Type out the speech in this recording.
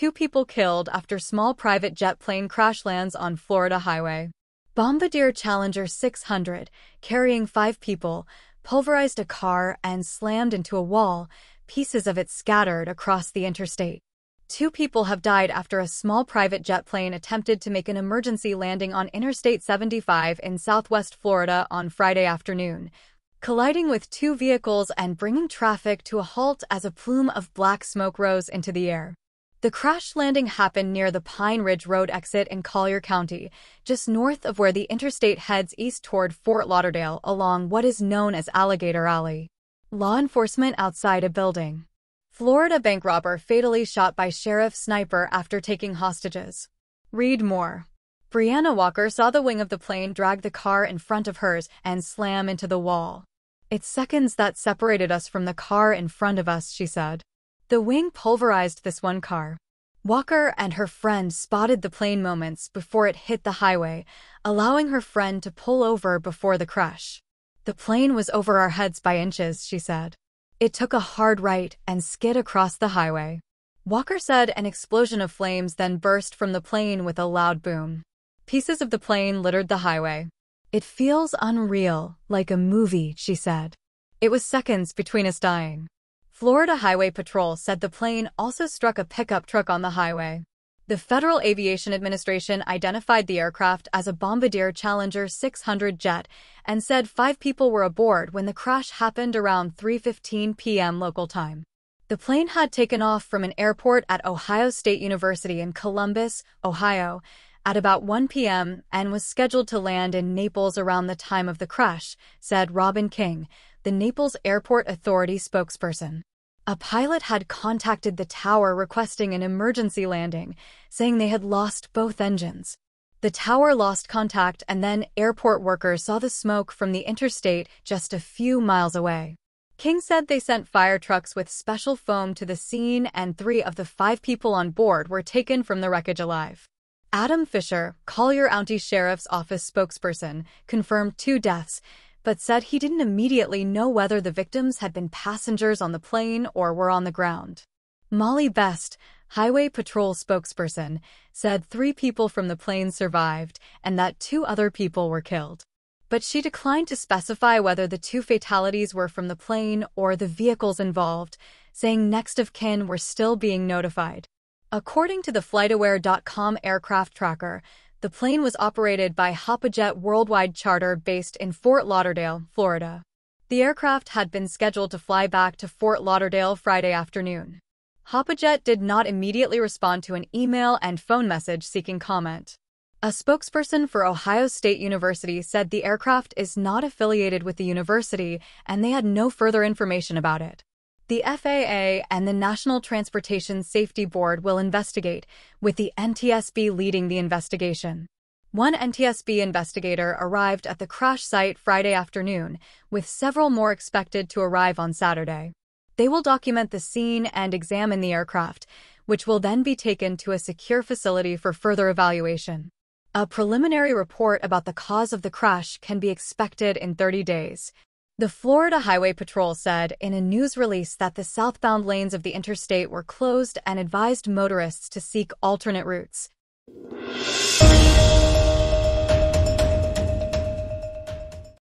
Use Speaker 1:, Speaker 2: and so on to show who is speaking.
Speaker 1: two people killed after small private jet plane crash lands on Florida highway. Bombardier Challenger 600, carrying five people, pulverized a car and slammed into a wall, pieces of it scattered across the interstate. Two people have died after a small private jet plane attempted to make an emergency landing on Interstate 75 in southwest Florida on Friday afternoon, colliding with two vehicles and bringing traffic to a halt as a plume of black smoke rose into the air. The crash landing happened near the Pine Ridge Road exit in Collier County, just north of where the interstate heads east toward Fort Lauderdale along what is known as Alligator Alley. Law enforcement outside a building. Florida bank robber fatally shot by sheriff sniper after taking hostages. Read more. Brianna Walker saw the wing of the plane drag the car in front of hers and slam into the wall. It's seconds that separated us from the car in front of us, she said. The wing pulverized this one car. Walker and her friend spotted the plane moments before it hit the highway, allowing her friend to pull over before the crash. The plane was over our heads by inches, she said. It took a hard right and skid across the highway. Walker said an explosion of flames then burst from the plane with a loud boom. Pieces of the plane littered the highway. It feels unreal, like a movie, she said. It was seconds between us dying. Florida Highway Patrol said the plane also struck a pickup truck on the highway. The Federal Aviation Administration identified the aircraft as a Bombardier Challenger 600 jet and said five people were aboard when the crash happened around 3.15 p.m. local time. The plane had taken off from an airport at Ohio State University in Columbus, Ohio, at about 1 p.m. and was scheduled to land in Naples around the time of the crash, said Robin King, the Naples Airport Authority spokesperson. A pilot had contacted the tower requesting an emergency landing, saying they had lost both engines. The tower lost contact and then airport workers saw the smoke from the interstate just a few miles away. King said they sent fire trucks with special foam to the scene and three of the five people on board were taken from the wreckage alive. Adam Fisher, Collier County Sheriff's Office spokesperson, confirmed two deaths but said he didn't immediately know whether the victims had been passengers on the plane or were on the ground. Molly Best, Highway Patrol spokesperson, said three people from the plane survived and that two other people were killed. But she declined to specify whether the two fatalities were from the plane or the vehicles involved, saying next of kin were still being notified. According to the FlightAware.com aircraft tracker, the plane was operated by Hop-A-Jet Worldwide Charter based in Fort Lauderdale, Florida. The aircraft had been scheduled to fly back to Fort Lauderdale Friday afternoon. Hop-A-Jet did not immediately respond to an email and phone message seeking comment. A spokesperson for Ohio State University said the aircraft is not affiliated with the university and they had no further information about it. The FAA and the National Transportation Safety Board will investigate, with the NTSB leading the investigation. One NTSB investigator arrived at the crash site Friday afternoon, with several more expected to arrive on Saturday. They will document the scene and examine the aircraft, which will then be taken to a secure facility for further evaluation. A preliminary report about the cause of the crash can be expected in 30 days, the Florida Highway Patrol said in a news release that the southbound lanes of the interstate were closed and advised motorists to seek alternate routes.